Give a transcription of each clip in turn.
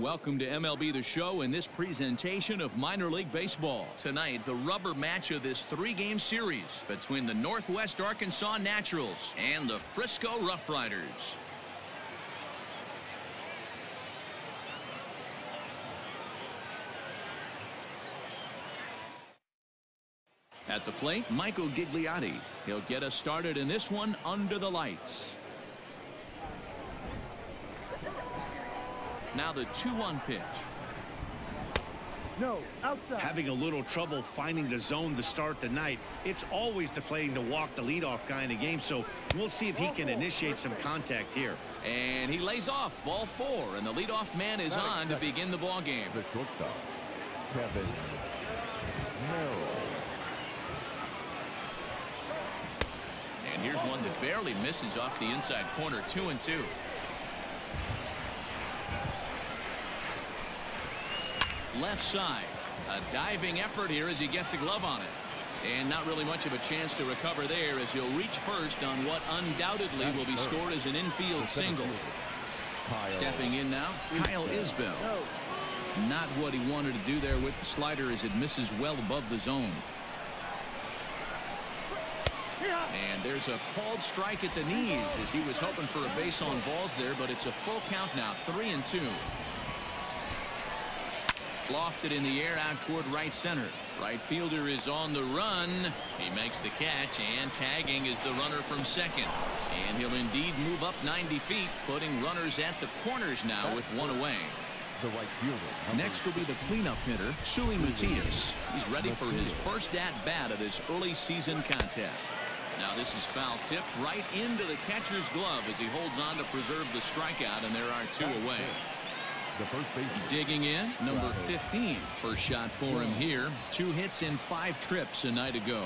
Welcome to MLB The Show and this presentation of minor league baseball. Tonight, the rubber match of this three-game series between the Northwest Arkansas Naturals and the Frisco Rough Riders. At the plate, Michael Gigliotti. He'll get us started in this one under the lights. Now the 2-1 pitch. No, outside. Having a little trouble finding the zone to start the night. It's always deflating to walk the leadoff guy in the game, so we'll see if he can initiate some contact here. And he lays off ball four, and the leadoff man is on to begin the ball game. The shortstop, Kevin Merrill. And here's one that barely misses off the inside corner, two and two. Left side. A diving effort here as he gets a glove on it. And not really much of a chance to recover there as he'll reach first on what undoubtedly will be scored as an infield single. Stepping in now, Kyle Isbell. Not what he wanted to do there with the slider as it misses well above the zone. And there's a called strike at the knees as he was hoping for a base on balls there, but it's a full count now, three and two. Lofted in the air out toward right center. Right fielder is on the run. He makes the catch, and tagging is the runner from second. And he'll indeed move up 90 feet, putting runners at the corners now with one away. The right fielder. Next will be the cleanup hitter, Seuly Matias. He's ready for his first at-bat of this early season contest. Now this is foul tipped right into the catcher's glove as he holds on to preserve the strikeout, and there are two away. The first baseman. Digging in, number 15. First shot for him here. Two hits in five trips a night ago.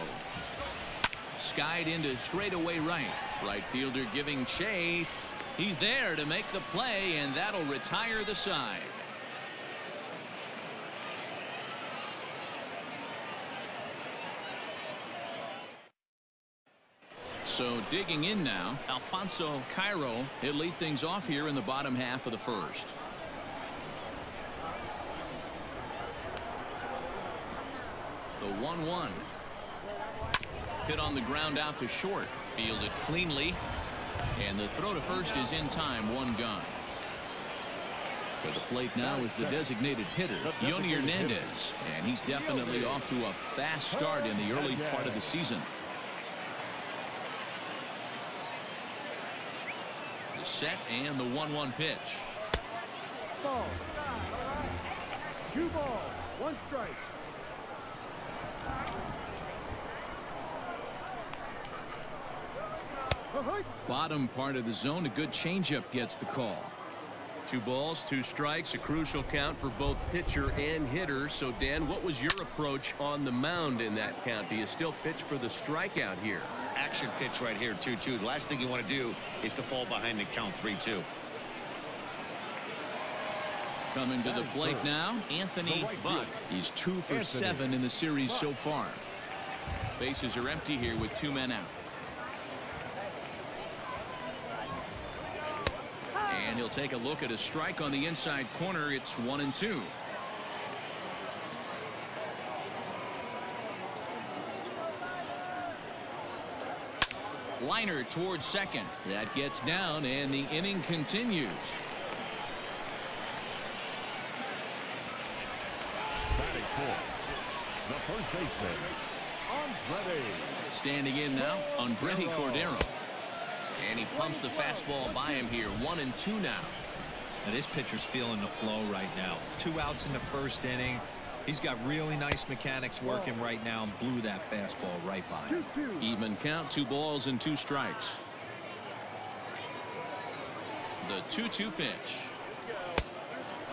Skied into straightaway right. Right fielder giving chase. He's there to make the play, and that'll retire the side. So digging in now, Alfonso Cairo. He'll lead things off here in the bottom half of the first. The 1-1. Hit on the ground out to short. Fielded cleanly. And the throw to first is in time. One gun. For the plate now is the designated hitter, Yonny Hernandez. And he's definitely off to a fast start in the early part of the season. The set and the 1-1 pitch. Ball. Two balls. One strike. Bottom part of the zone, a good changeup gets the call. Two balls, two strikes, a crucial count for both pitcher and hitter. So, Dan, what was your approach on the mound in that count? Do you still pitch for the strikeout here? Action pitch right here, 2-2. The last thing you want to do is to fall behind the count 3-2. Coming to the plate now, Anthony Buck. He's two for seven in the series so far. Bases are empty here with two men out. And he'll take a look at a strike on the inside corner. It's one and two. Liner towards second. That gets down, and the inning continues. Batting. The first baseman, Andretti. Standing in now, Andretti Cordero. And he pumps the fastball by him here. One and two now. Now this pitcher's feeling the flow right now. Two outs in the first inning. He's got really nice mechanics working right now and blew that fastball right by him. Even count, two balls and two strikes. The 2-2 pitch.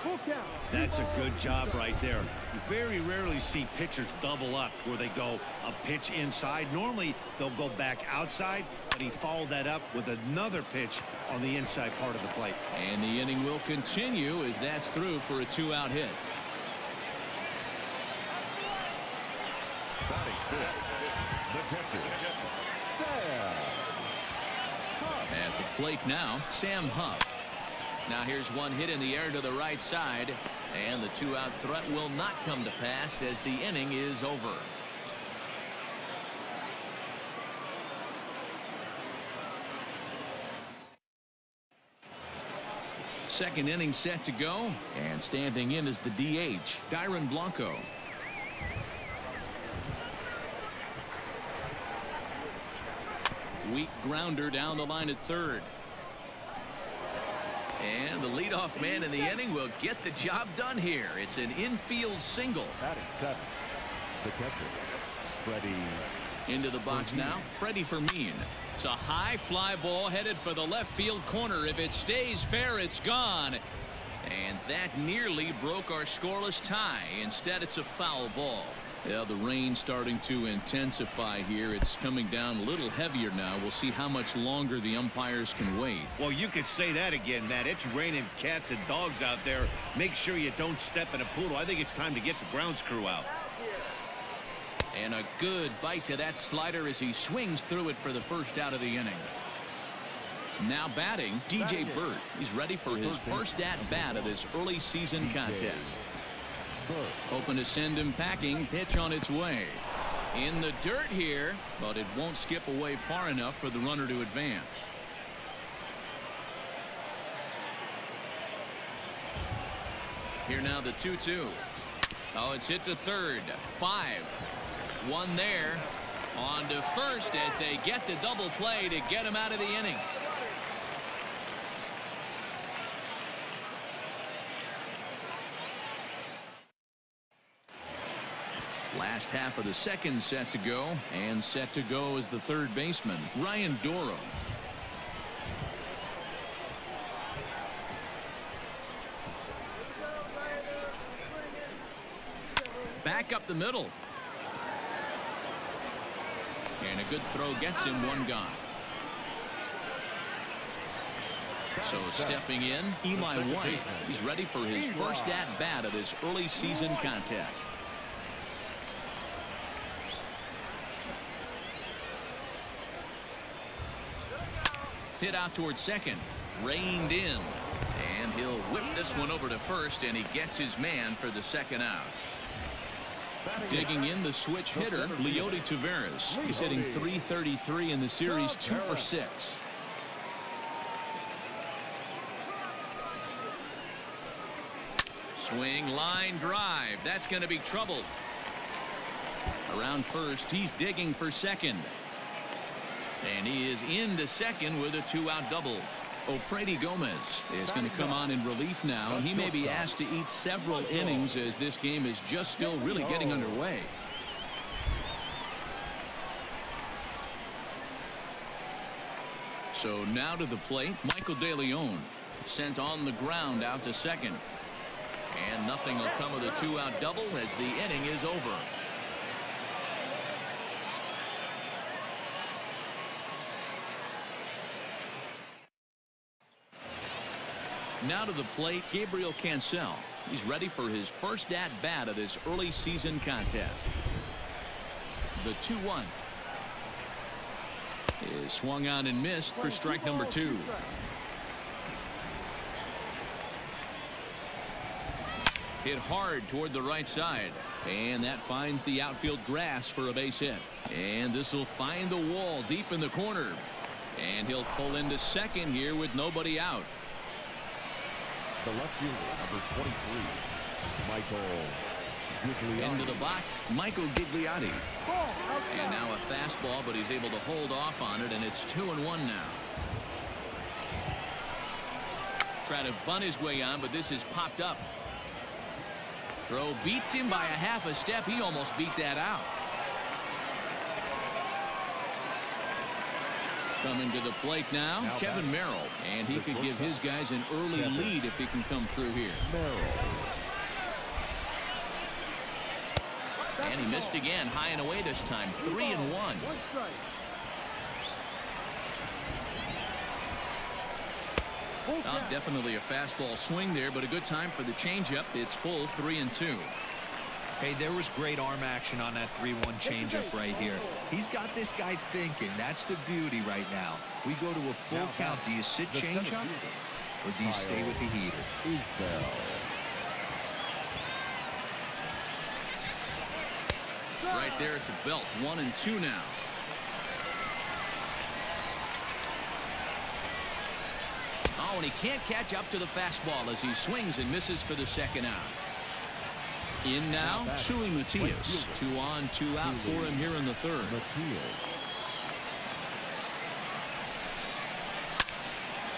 Full count. That's a good job right there. You very rarely see pitchers double up where they go a pitch inside. Normally they'll go back outside, but he followed that up with another pitch on the inside part of the plate. And the inning will continue as that's through for a two-out hit. Batting fifth. The catcher, Sam. At the plate now, Sam Huff. Now here's one hit in the air to the right side. And the two-out threat will not come to pass as the inning is over. Second inning set to go. And standing in is the DH, Dairon Blanco. Weak grounder down the line at third. And the leadoff man in the inning will get the job done here. It's an infield single. The catcher, Freddie. Into the box now, Freddie Fermin. It's a high fly ball headed for the left field corner. If it stays fair, it's gone. And that nearly broke our scoreless tie. Instead, it's a foul ball. Yeah, the rain starting to intensify here. It's coming down a little heavier now. We'll see how much longer the umpires can wait. Well, you could say that again, Matt. It's raining cats and dogs out there. Make sure you don't step in a poodle. I think it's time to get the grounds crew out. And a good bite to that slider as he swings through it for the first out of the inning. Now batting, DJ Burt. He's ready for his first at-bat of this early season contest. Hoping to send him packing. Pitch on its way. In the dirt here, but it won't skip away far enough for the runner to advance. Here now the 2-2. Oh, it's hit to third. Five. One there. On to first as they get the double play to get him out of the inning. Last half of the second set to go and set to go is the third baseman Ryan Dorow. Back up the middle. And a good throw gets him one gone. So stepping in, Eli White. He's ready for his first at-bat of this early season contest. Hit out towards second. Reined in. And he'll whip this one over to first, and he gets his man for the second out. Digging in the switch hitter, Leody Taveras. He's hitting 333 in the series, two for six. Swing, line, drive. That's going to be trouble. Around first, he's digging for second. And he is into second with a two-out double. Oh, Ofredi Gomez is going to come on in relief now, he may be asked to eat several innings as this game is just still really getting underway. So now to the plate, Michael DeLeon sent on the ground out to second. And nothing will come of the two-out double as the inning is over. Now to the plate, Gabriel Cancel. He's ready for his first at-bat of this early season contest. The 2-1 is swung on and missed for strike number two. Hit hard toward the right side. And that finds the outfield grass for a base hit. And this will find the wall deep in the corner. And he'll pull into second here with nobody out. The left fielder, number 23, Michael Gigliotti. Into the box, Michael Gigliotti. And now a fastball, but he's able to hold off on it, and it's two and one now. Try to bunt his way on, but this is popped up. Throw beats him by a half a step. He almost beat that out. Coming to the plate now, Now Kevin back. Merrill. And he could give his guys an early Kevin. lead if he can come through here. Merrill. And he missed again, high and away this time. Three and one. One Not definitely a fastball swing there, but a good time for the changeup. It's full three and two. Hey, there was great arm action on that 3-1 changeup right here. He's got this guy thinking. That's the beauty right now. We go to a full Now count. Do you sit changeup? or do you stay with the heater? Right there at the belt. One and two now. Oh, and he can't catch up to the fastball as he swings and misses for the second out. In now, Seuly Matias. Two on, two out for him here in the third.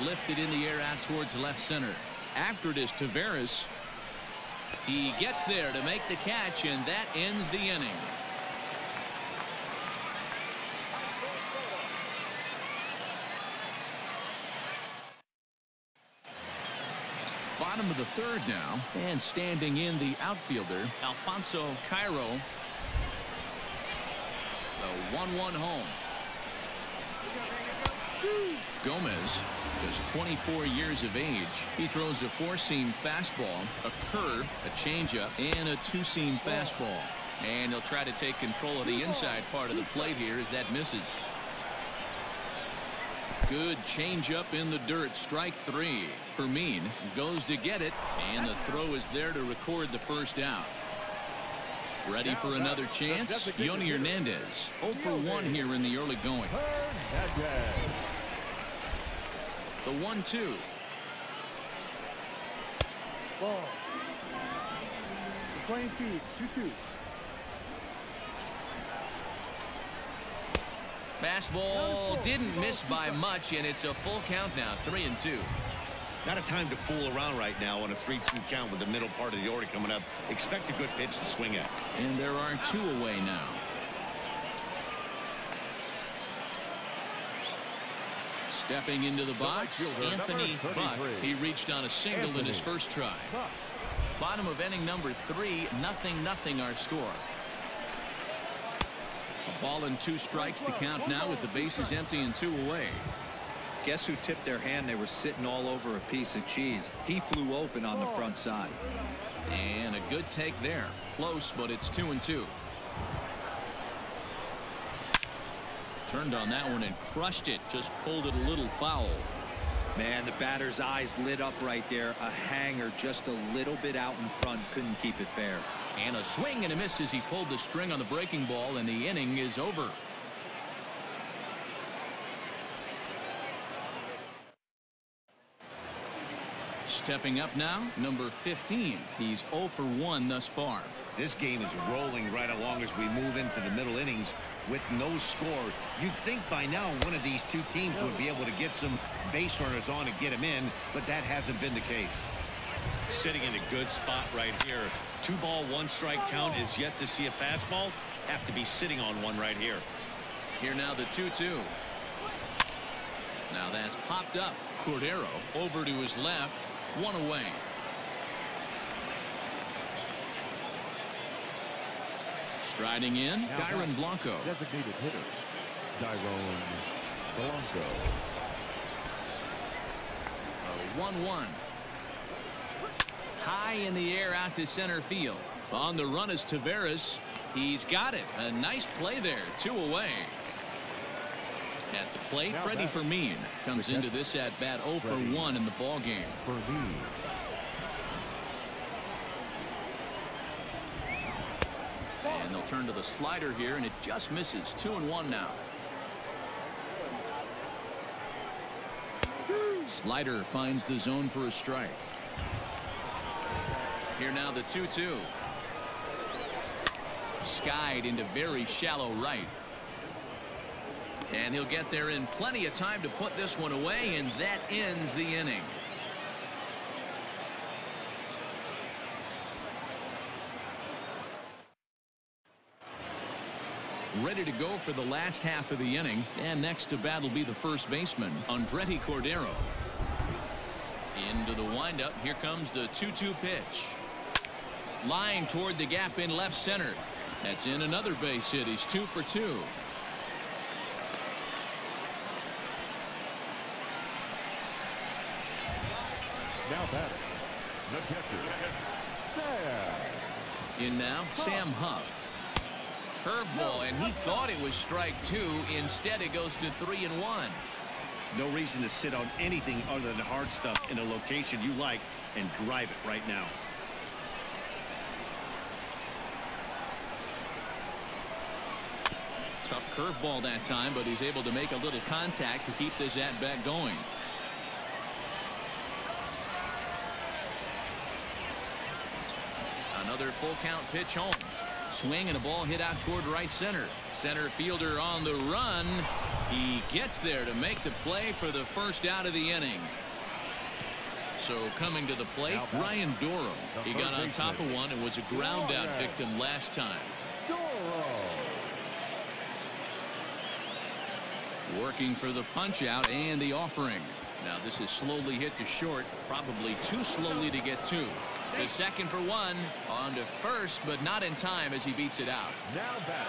Lifted in the air out towards left center. After it is Taveras. He gets there to make the catch, and that ends the inning. Bottom of the third now, and standing in the outfielder, Alfonso Cairo. The 1-1 home. Gomez just 24 years of age. He throws a four-seam fastball, a curve, a changeup, and a two-seam fastball. And he'll try to take control of the inside part of the plate here as that misses. Good changeup in the dirt. Strike three. for Mean. goes to get it, and the throw is there to record the first out. Ready for another chance? Yonny Hernandez 0 for 1 here in the early going. The 1 2. Ball. 22 2 2. Fastball didn't miss by much, and it's a full count now, three and two. Not a time to fool around right now on a 3-2 count with the middle part of the order coming up. Expect a good pitch to swing at. And there are two away now. Stepping into the box, fielder, Anthony number Buck. He reached on a single in his first try. Buck. Bottom of inning number three, nothing, nothing our score. A ball and two strikes the count now with the bases empty and two away. Guess who tipped their hand? They were sitting all over a piece of cheese. He flew open on the front side. And a good take there. Close, but it's two and two. Turned on that one and crushed it. Just pulled it a little foul. Man, the batter's eyes lit up right there. A hanger just a little bit out in front. Couldn't keep it fair. And a swing and a miss as he pulled the string on the breaking ball, and the inning is over. Stepping up now, number 15. He's 0 for 1 thus far. This game is rolling right along as we move into the middle innings with no score. You'd think by now one of these two teams would be able to get some base runners on and get them in, but that hasn't been the case. Sitting in a good spot right here. Two ball, one strike count is yet to see a fastball. Have to be sitting on one right here. Here now the 2-2. Now that's popped up. Cordero over to his left. One away. Striding in, Now Dairon. Blanco. Designated hitter. Dairon Blanco. 1-1. High in the air out to center field. On the run is Taveras. He's got it. A nice play there. Two away. At the plate, Now Freddie. Fermin comes into this at bat 0 for 1 in the ball game. And they'll turn to the slider here, and it just misses. Two and one now. Slider finds the zone for a strike. Here now the 2-2. Skied into very shallow right. And he'll get there in plenty of time to put this one away, and that ends the inning. ready to go for the last half of the inning. And next to bat will be the first baseman, Andretti Cordero. Into the windup. Here comes the 2-2 pitch. Line toward the gap in left center. That's in another base hit. He's two for two. Now batting. The catcher. In now, Sam Huff. Curveball, and he thought it was strike two. Instead, it goes to three and one. No reason to sit on anything other than hard stuff in a location you like and drive it right now. Tough curveball that time, but he's able to make a little contact to keep this at bat going. Another full count pitch home. Swing and a ball hit out toward right center. Center fielder on the run. He gets there to make the play for the first out of the inning. So coming to the plate, Ryan Dorow. He got on top of one and was a ground out victim last time. Working for the punch out and the offering. Now this is slowly hit to short, probably too slowly to get to. The second for one, on to first, but not in time as he beats it out. Now back.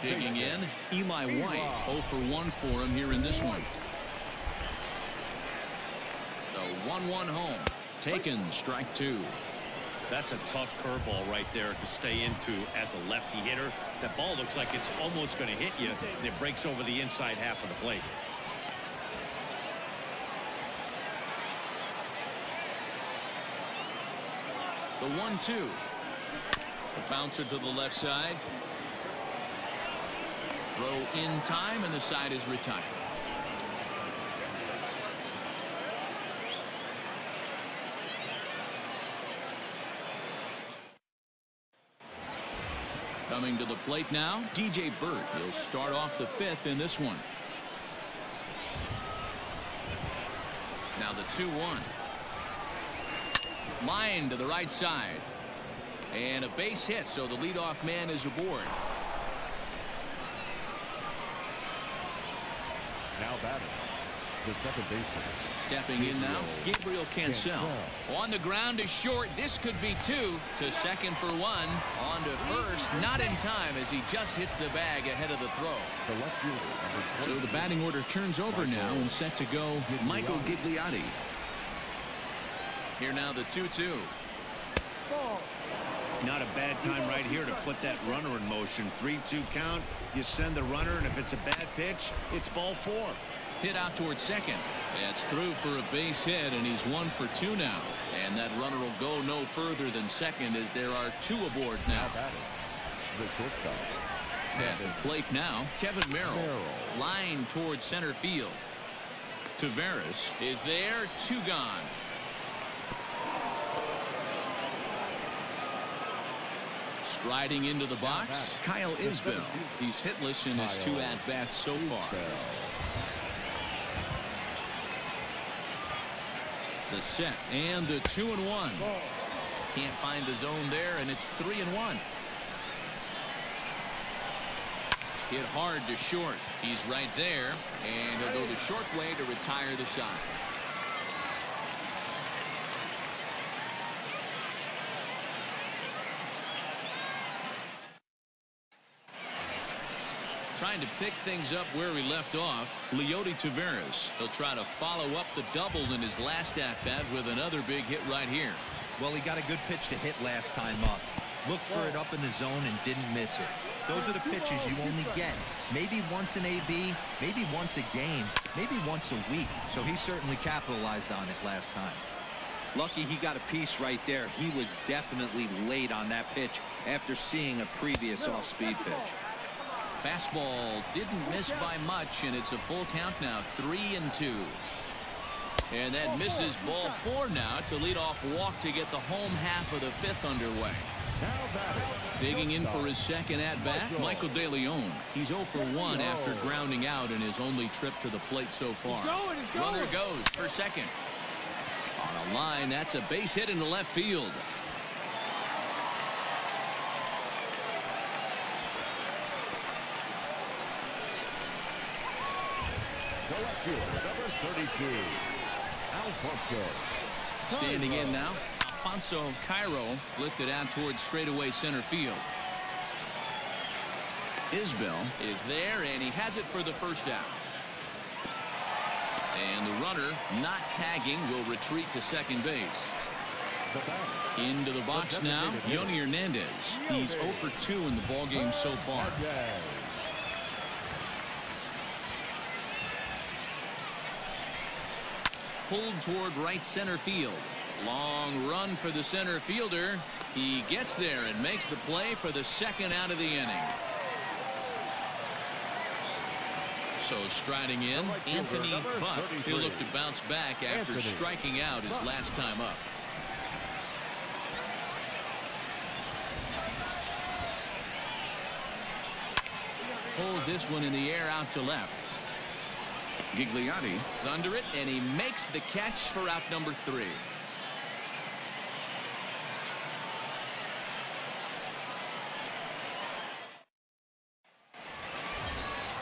Digging in, Eli White, 0 for 1 for him here in this one. The 1-1 home. Taken, strike two. That's a tough curveball right there to stay into as a lefty hitter. That ball looks like it's almost going to hit you, and it breaks over the inside half of the plate. The 1-2. The bouncer to the left side. Throw in time, and the side is retired. Coming to the plate now, DJ Burt. He'll start off the fifth in this one. Now the 2-1. Line to the right side. And a base hit, so the leadoff man is aboard. Now batting. The second baseman. Stepping in now, Gabriel Cancel. On the ground is short. This could be two. To second for one. On to first. Not in time as he just hits the bag ahead of the throw. The left fielder. So the batting order turns over now and set to go Michael Gigliotti. Here now the 2-2. Not a bad time right here to put that runner in motion. 3-2 count. You send the runner, and if it's a bad pitch, it's ball four. Hit out towards second. That's through for a base hit, and he's one for two now. And that runner will go no further than second as there are two aboard now. At the plate now, Kevin Merrill. Merrill. Line towards center field. Taveras is there, two gone. Striding into the box, Kyle Isbell. He's hitless in his two at-bats so far. The set and the two and one. Can't find the zone there, and it's three and one. Hit hard to short. He's right there, and he'll go the short way to retire the side. Trying to pick things up where he left off, Leody Taveras. He'll try to follow up the double in his last at-bat with another big hit right here. Well, he got a good pitch to hit last time up. Looked for it up in the zone and didn't miss it. Those are the pitches you only get. Maybe once an AB, maybe once a game, maybe once a week. So he certainly capitalized on it last time. Lucky he got a piece right there. He was definitely late on that pitch after seeing a previous off-speed pitch. Fastball didn't miss by much, and it's a full count now, three and two. And that misses ball four now. It's a leadoff walk to get the home half of the fifth underway. Digging in for his second at-bat, Michael De Leon. He's 0 for 1 after grounding out in his only trip to the plate so far. going, he's going. Runner goes for second. On a line, that's a base hit into left field. The left fielder. Number 32. Alfonso. Standing in now, Alfonso Cairo lifted out towards straightaway center field. Isbell is there, and he has it for the first out. And the runner, not tagging, will retreat to second base. Into the box now, Yonny Hernandez. He's 0 for 2 in the ballgame so far. Pulled toward right center field. Long run for the center fielder. He gets there and makes the play for the second out of the inning. So striding in, Anthony Buck. He'll look to bounce back after striking out his last time up. Pulls this one in the air out to left. Gigliotti is under it, and he makes the catch for out number three.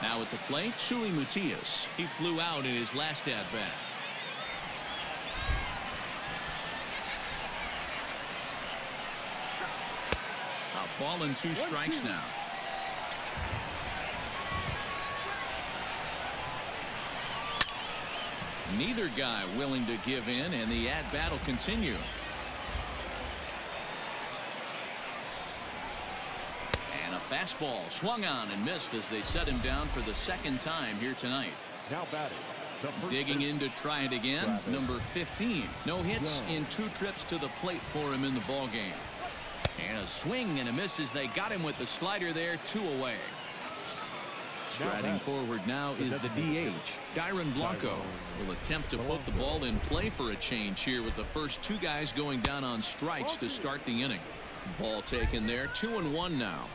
Now at the plate, Seuly Matias. He flew out in his last at-bat. A ball and two strikes now. Neither guy willing to give in, and the at-bat will continue. And a fastball swung on and missed as they set him down for the second time here tonight. Now batting. Digging in to try it again, number 15. No hits in two trips to the plate for him in the ball game. And a swing and a miss as they got him with the slider there, two away. Striding forward now is the DH. Dairon Blanco will attempt to put the ball in play for a change here with the first two guys going down on strikes to start the inning. Ball taken there, two and one now.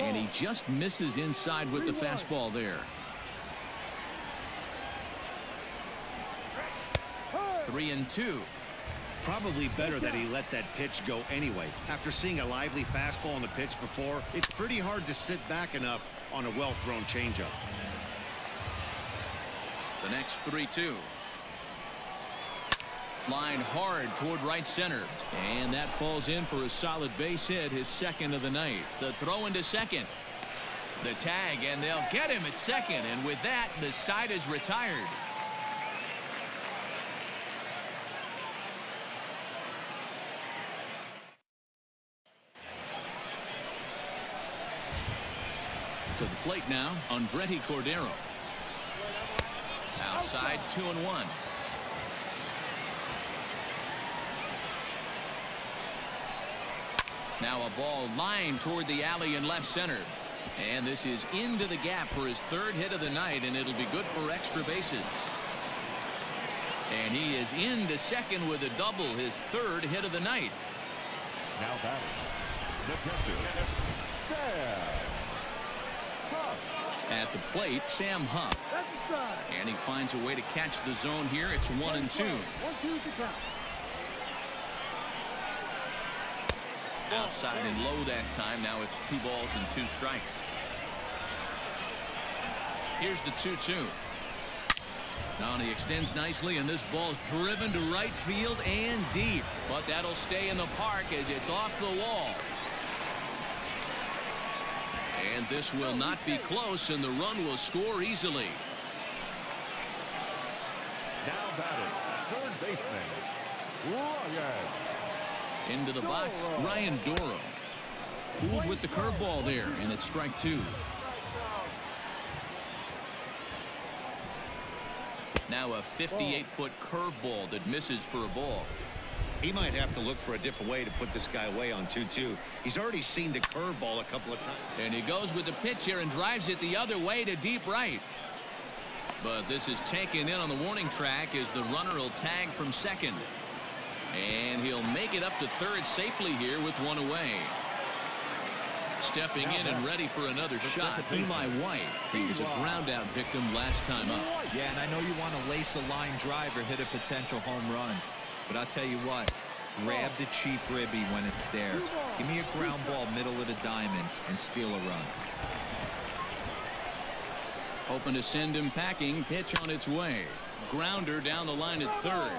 And he just misses inside with the fastball there. Three and two. Probably better that he let that pitch go anyway. After seeing a lively fastball on the pitch before, it's pretty hard to sit back enough on a well-thrown changeup. The next 3-2. Line hard toward right center. And that falls in for a solid base hit, his second of the night. The throw into second. The tag, and they'll get him at second. And with that, the side is retired. To the plate now, Andretti Cordero. Outside, two and one. Now a ball lined toward the alley in left center. And this is into the gap for his third hit of the night, and it'll be good for extra bases. And he is in the second with a double, his third hit of the night. Now batting. The catcher. At the plate, Sam Huff. And he finds a way to catch the zone here. It's one and two. Outside and low that time. Now it's two balls and two strikes. Here's the 2-2. Now he extends nicely, and this ball's driven to right field and deep. But that'll stay in the park as it's off the wall. And this will not be close, and the run will score easily. Now batting. Third baseman. Ryan. Into the box, Ryan Dorow. Fooled with the curveball there, and it's strike two. Now a 58-foot curveball that misses for a ball. He might have to look for a different way to put this guy away on 2-2. He's already seen the curveball a couple of times. And he goes with the pitch here and drives it the other way to deep right. But this is taken in on the warning track as the runner will tag from second. And he'll make it up to third safely here with one away. Stepping in and ready for another shot, Eli White. He was a ground out victim last time up. Yeah, and I know you want to lace a line drive or hit a potential home run. But I'll tell you what, grab the cheap ribby when it's there. Give me a ground ball middle of the diamond and steal a run. Hoping to send him packing. Pitch on its way. Grounder down the line at third.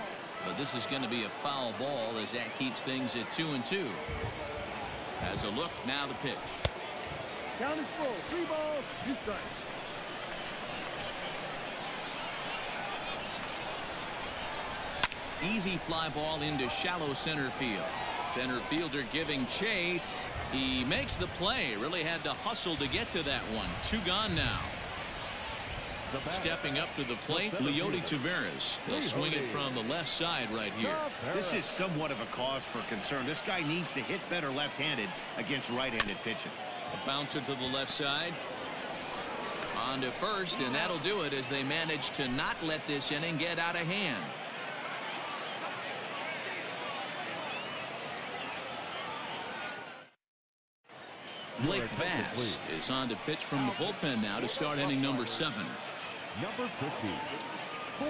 But this is going to be a foul ball as that keeps things at two and two. As a look, now the pitch. Count is full. Three balls, two strikes. Easy fly ball into shallow center field. Center fielder giving chase. He makes the play. Really had to hustle to get to that one. Two gone now. Stepping up to the plate, Leody Taveras. They'll swing it from the left side right here. This is somewhat of a cause for concern. This guy needs to hit better left-handed against right-handed pitching. A bouncer to the left side. On to first, and that'll do it as they manage to not let this inning get out of hand. Blake Bass is on to pitch from the bullpen now to start inning number seven. Number 50.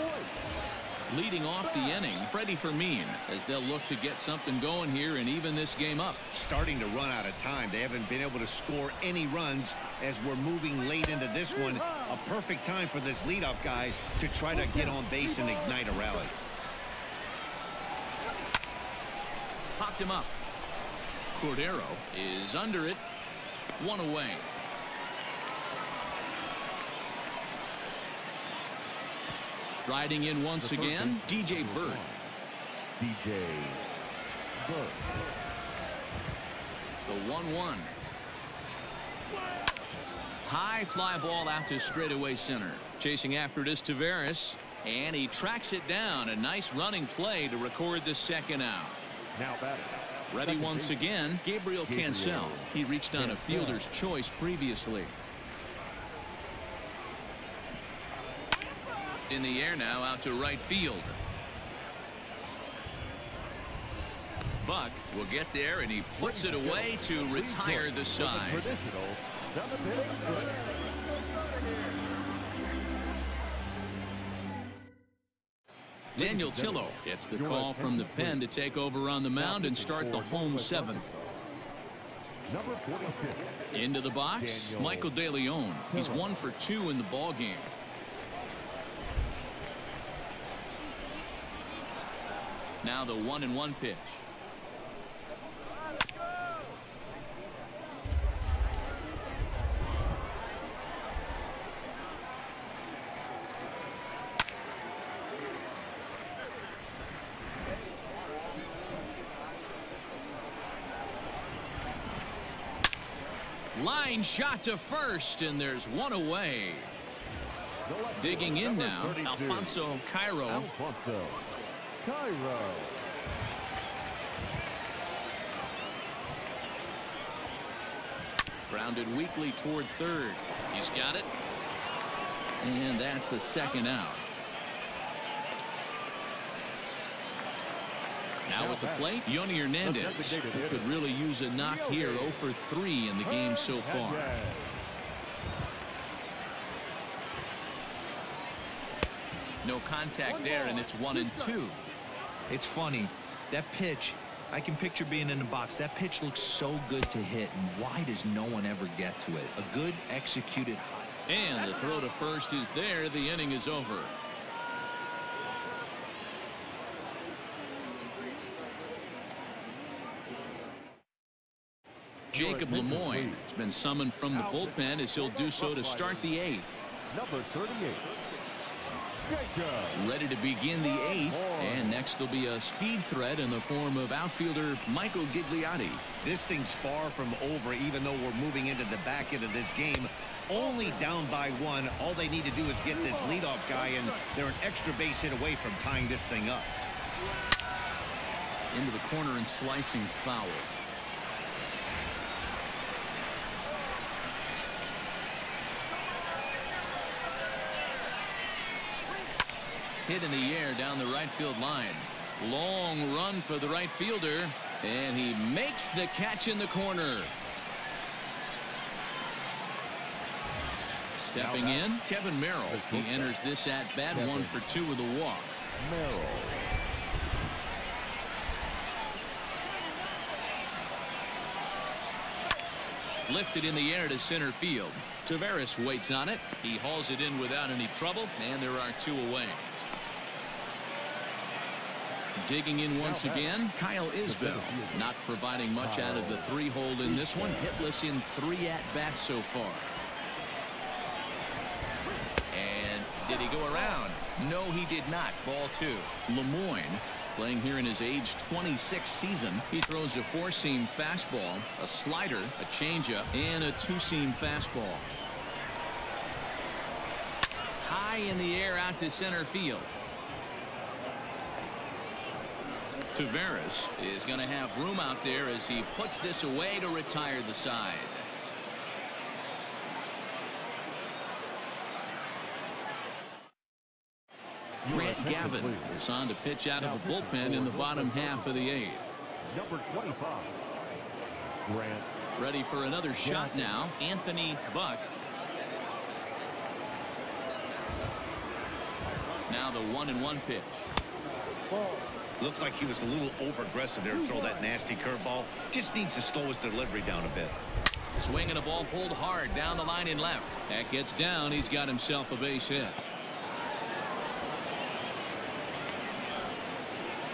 Leading off the inning, Freddie Fermin, as they'll look to get something going here and even this game up. Starting to run out of time. They haven't been able to score any runs as we're moving late into this one. A perfect time for this leadoff guy to try to get on base and ignite a rally. Popped him up. Cordero is under it. One away. Riding in once again, DJ Burt. DJ Burt. The 1-1. High fly ball out to straightaway center. Chasing after it is Taveras. And he tracks it down. A nice running play to record the second out. Now batting. Ready once again, Gabriel Cancel. He reached on a fielder's choice previously. In the air now out to right field. Buck will get there and he puts it away to retire the side. Daniel Tillo gets the call from the pen to take over on the mound and start the home seventh. Into the box, Michael De Leon. He's one for two in the ball game. Now the one and one pitch. Line shot to first, and there's one away. Digging in now, 32. Alfonso Cairo. Alfonso Cairo. Grounded weakly toward third. He's got it. And that's the second out. Now at the plate, Yonny Hernandez who could really use a knock here 0 for 3 in the game so far. No contact there, and it's 1 and 2. It's funny. That pitch, I can picture being in the box. That pitch looks so good to hit, and why does no one ever get to it? A good executed high. And the throw to first is there. The inning is over. Jacob Lemoine has been summoned from the bullpen as he'll do so to start the eighth. Number 38. Ready to begin the eighth. And next will be a speed threat in the form of outfielder Michael Gigliotti. This thing's far from over, even though we're moving into the back end of this game. Only down by one. All they need to do is get this leadoff guy, and they're an extra base hit away from tying this thing up. Into the corner and slicing foul. Hit in the air down the right field line. Long run for the right fielder. And he makes the catch in the corner. Stepping in, Kevin Merrill. He enters this at bat one for two with a walk. Merrill. Lifted in the air to center field. Taveras waits on it. He hauls it in without any trouble, and there are two away. Digging in once again, Kyle Isbell. Not providing much out of the three hole in this one. Hitless in three at-bats so far. And did he go around? No, he did not. Ball two. Lemoine playing here in his age 26 season. He throws a four-seam fastball, a slider, a changeup, and a two-seam fastball. High in the air out to center field. Taveras is going to have room out there as he puts this away to retire the side. Grant Gavin is on to pitch out of a bullpen in the bottom half of the eighth. Number 25. Grant. Ready for another shot now. Anthony Buck. Now the one and one pitch. Looked like he was a little over aggressive there to throw that nasty curveball. Just needs to slow his delivery down a bit. Swinging a ball pulled hard down the line and left. That gets down. He's got himself a base hit.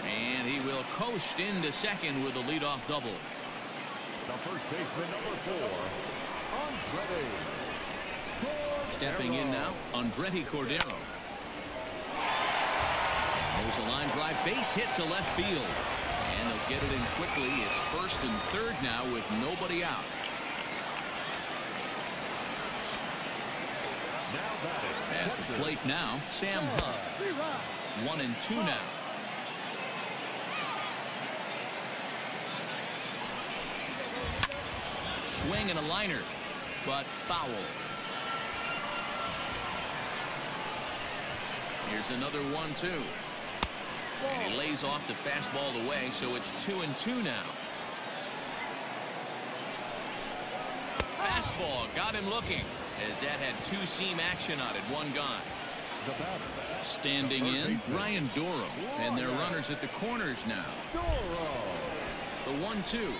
And he will coast into second with a leadoff double. The first baseman, number four, Andretti. Stepping in now, Andretti Cordero. There's a line drive base hit to left field. And they'll get it in quickly. It's first and third now with nobody out. At the plate now, Sam Huff. One and two now. Swing and a liner, but foul. Here's another one two. And he lays off the fastball away, so it's two and two now. Fastball got him looking as that had two seam action on it, one gone. The batter. Standing in, Ryan Dorow, and their runners at the corners now. The one two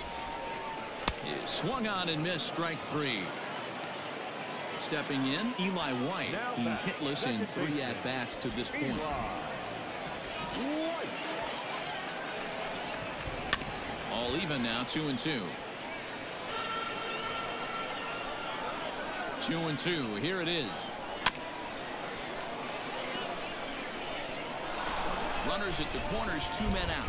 is swung on and missed strike three. Stepping in, Eli White. He's hitless in three at bats to this point. White. All even now, two and two. Two and two. Here it is. Runners at the corners, two men out.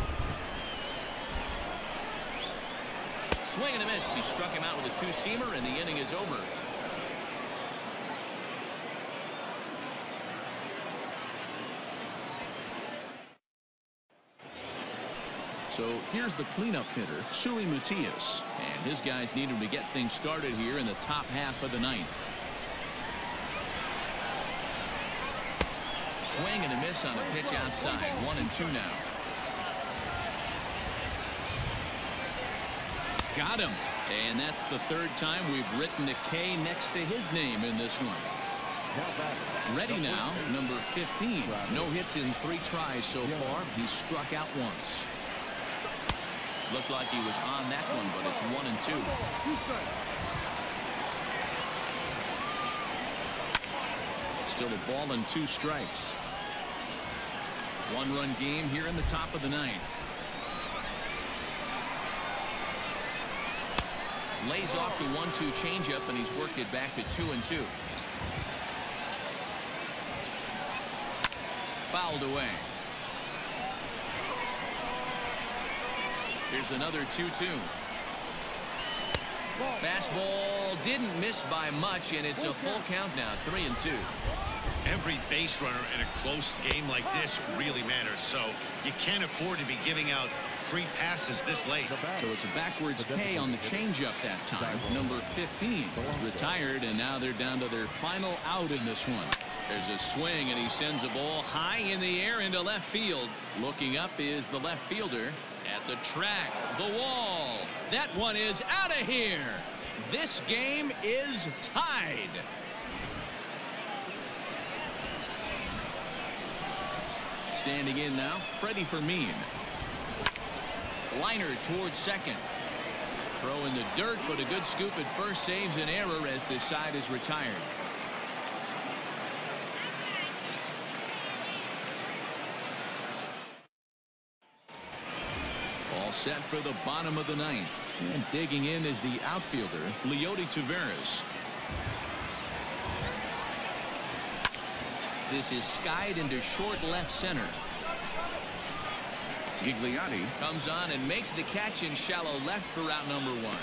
Swing and a miss. He struck him out with a two-seamer, and the inning is over. So here's the cleanup hitter, Seuly Matias. And his guys need him to get things started here in the top half of the ninth. Swing and a miss on a pitch outside. One and two now. Got him. And that's the third time we've written a K next to his name in this one. Ready now, number 15. No hits in three tries so far. He struck out once. Looked like he was on that one, but it's one and two. Still a ball and two strikes. One run game here in the top of the ninth. Lays off the one two changeup and he's worked it back to two and two. Fouled away. Here's another 2-2. Fastball didn't miss by much, and it's a full count now, three and two. Every base runner in a close game like this really matters, so you can't afford to be giving out free passes this late. So it's a backwards K on the changeup that time. Number 15 is retired, and now they're down to their final out in this one. There's a swing, and he sends a ball high in the air into left field. Looking up is the left fielder at the track, the wall. That one is out of here. This game is tied. Standing in now, Freddie Fermin. Liner towards second. Throw in the dirt, but a good scoop at first saves an error as this side is retired. All set for the bottom of the ninth. And digging in is the outfielder, Leody Taveras. This is skied into short left center. Gigliotti comes on and makes the catch in shallow left for out number one.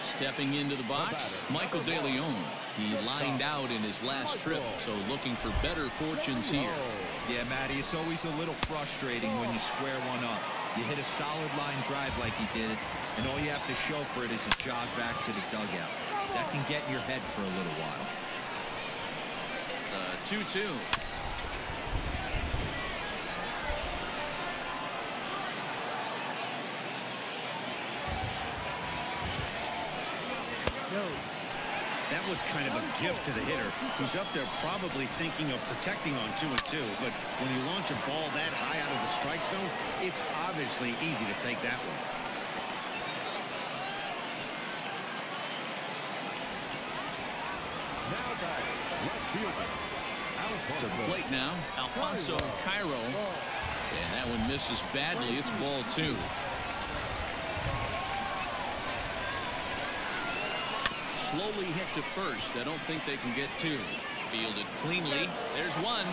Stepping into the box, Michael De Leon. He lined out in his last trip, so looking for better fortunes here. Yeah, Matty, it's always a little frustrating when you square one up. You hit a solid line drive like he did, and all you have to show for it is a jog back to the dugout. That can get in your head for a little while. Uh, the 2-2. That was kind of a gift to the hitter. He's up there probably thinking of protecting on two and two, but when you launch a ball that high out of the strike zone, it's obviously easy to take that one. Now back, left fielder. To the plate now, Alfonso Cairo. And that one misses badly. It's ball two. Slowly hit to first. I don't think they can get two. Fielded cleanly. There's one.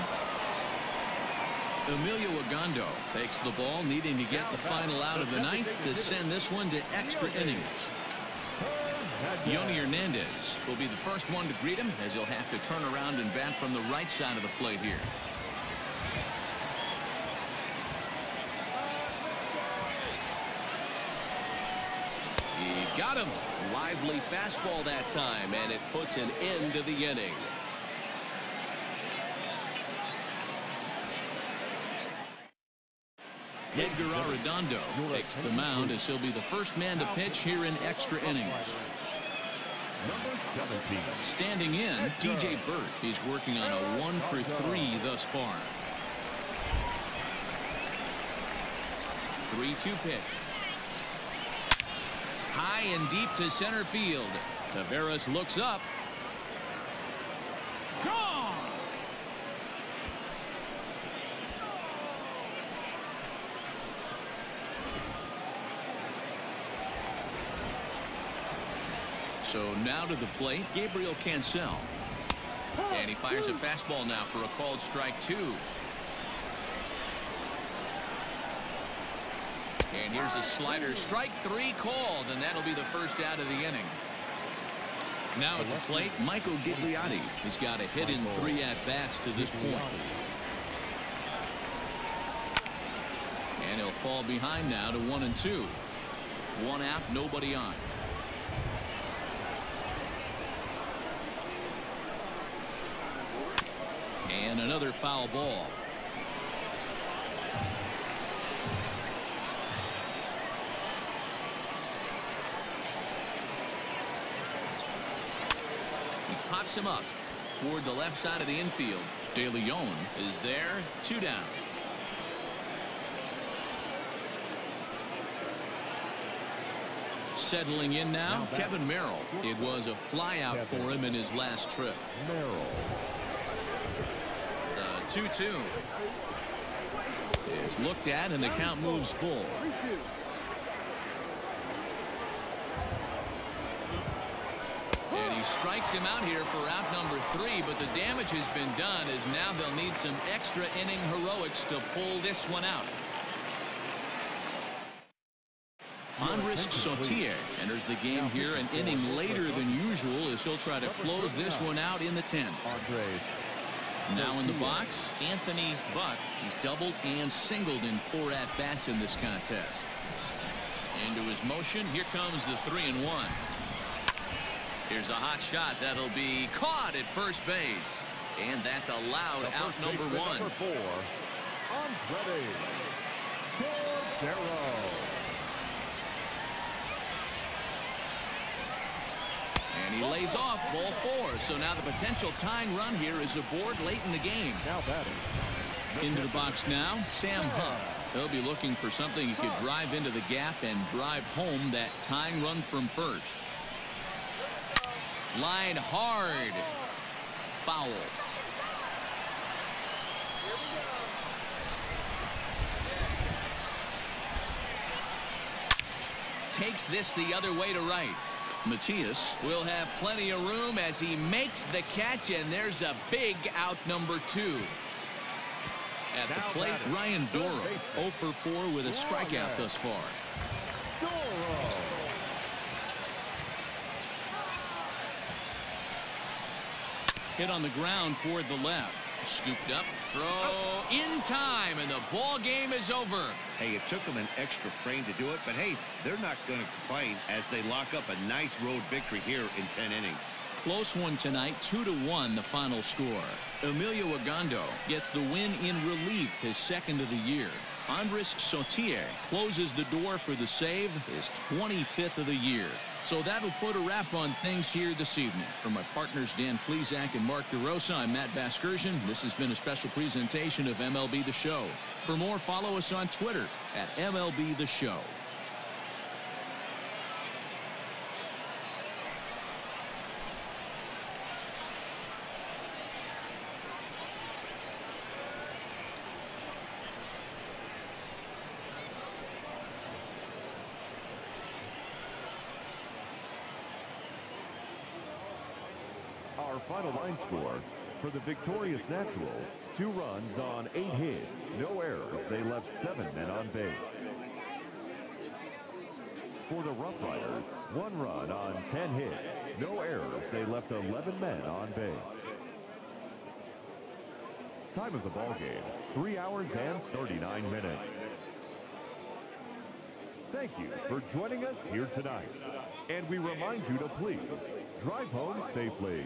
Emilio Agando takes the ball, needing to get the final out of the ninth to send this one to extra innings. Yonny Hernandez will be the first one to greet him as he'll have to turn around and bat from the right side of the plate here. He got him. Lively fastball that time, and it puts an end to the inning. Edgar Arredondo takes the mound as he'll be the first man to pitch here in extra innings. Standing in, DJ Burt. He's working on a one for three thus far. 3-2 pitch. High and deep to center field. Taveras looks up. Gone! So now to the plate, Gabriel Cancel. And he fires a hmm. fastball now for a called strike two. And here's a slider. Strike three called, and that'll be the first out of the inning. Now at the plate, Michael Gigliotti has got a hit in three at-bats to this point. And he'll fall behind now to one and two. One out, nobody on. And another foul ball. Pops him up toward the left side of the infield. De Leon is there. Two down. Settling in now, now Kevin Merrell. It was a flyout for him in his last trip. Merrell. Uh, the 2-2 is looked at and the count moves full. Strikes him out here for out number three, but the damage has been done as now they'll need some extra inning heroics to pull this one out. Andres Sautier enters the game here an inning later than usual as he'll try to close this one out in the 10th. Now in the box, Anthony Buck. He's doubled and singled in four at-bats in this contest. Into his motion, here comes the three and one. Here's a hot shot that'll be caught at first base. And that's allowed out number one. Number four, Cordero. And he lays off ball four. So now the potential tying run here is aboard late in the game. Now batting. Into the box now, Sam Huff. He'll be looking for something he could drive into the gap and drive home that tying run from first. Line hard. Foul. Takes this the other way to right. Matias will have plenty of room as he makes the catch, and there's a big out number two. At the plate, Ryan Dorow, 0 for 4 with a strikeout thus far. Hit on the ground toward the left. Scooped up, throw in time, and the ball game is over. Hey, it took them an extra frame to do it, but hey, they're not going to complain as they lock up a nice road victory here in 10 innings. Close one tonight, 2 to 1 the final score. Emilio Agando gets the win in relief, his second of the year. Andres Sautier closes the door for the save, his 25th of the year. So that'll put a wrap on things here this evening. From my partners Dan Plesac and Mark DeRosa, I'm Matt Vasgersian. This has been a special presentation of MLB The Show. For more, follow us on Twitter at MLB The Show. Our final line score for the victorious Naturals, two runs on eight hits, no errors. They left seven men on base. For the Rough Riders, one run on 10 hits, no errors. They left 11 men on base. Time of the ball game, 3 hours and 39 minutes. Thank you for joining us here tonight. And we remind you to please drive home safely.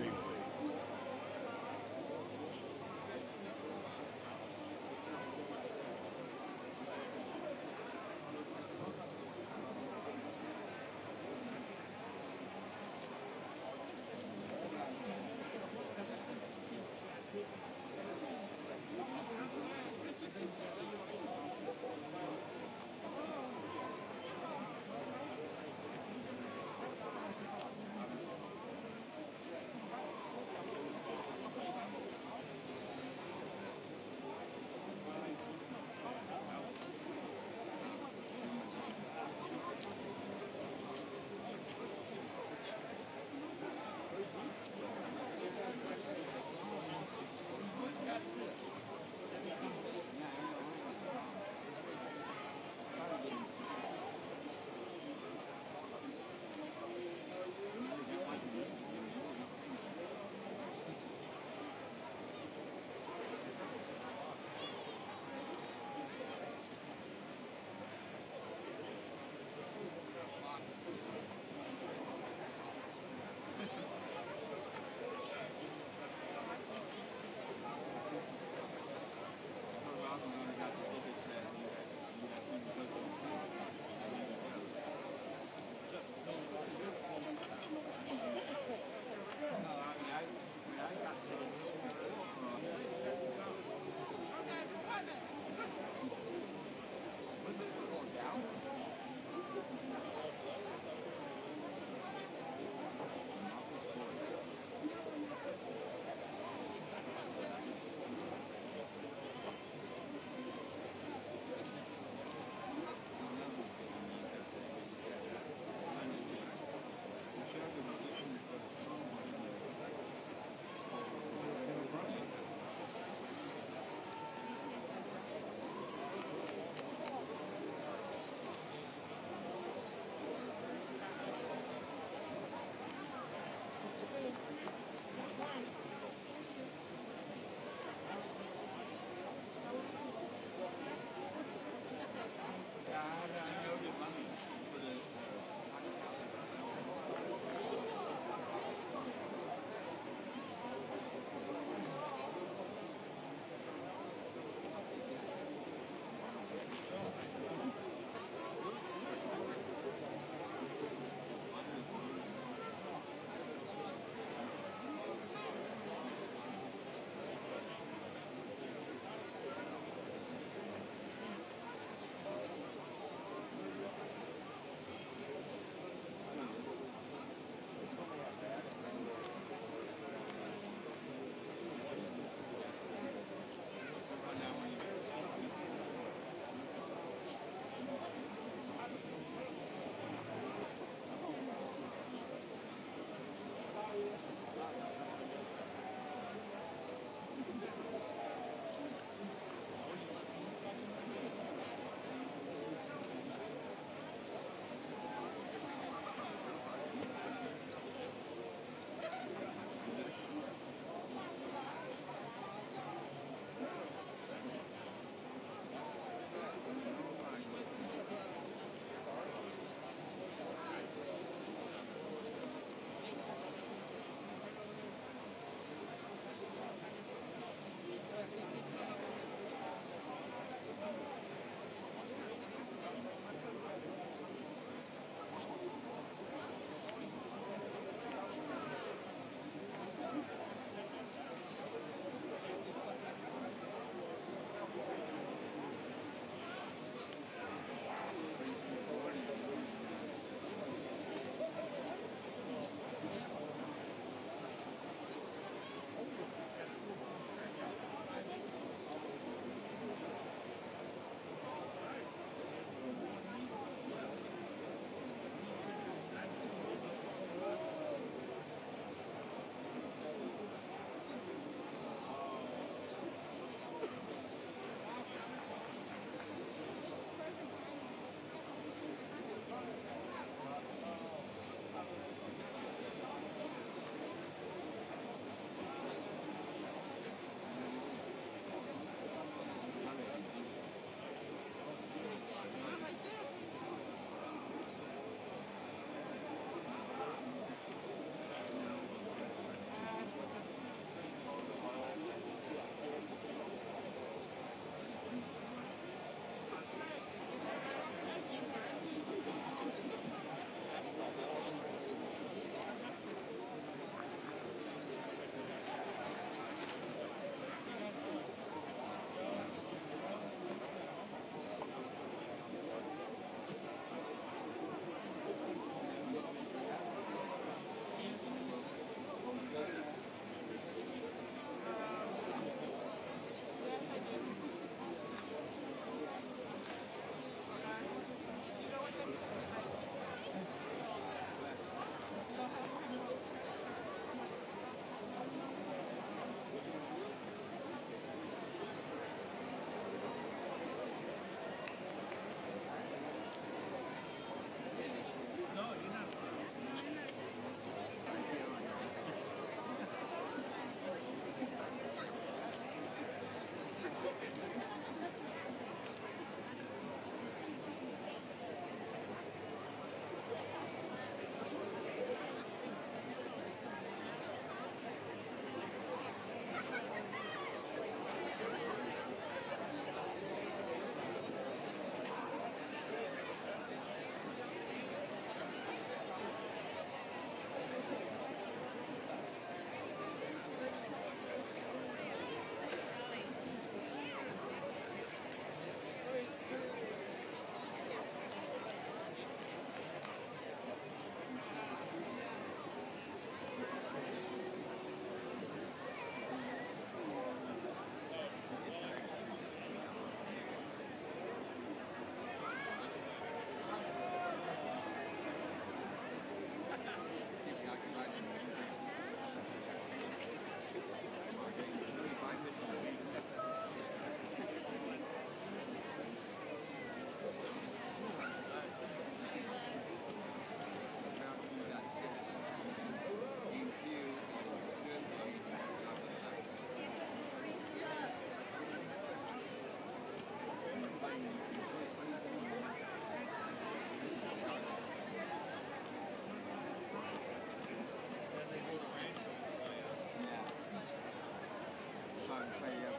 Bang, kaya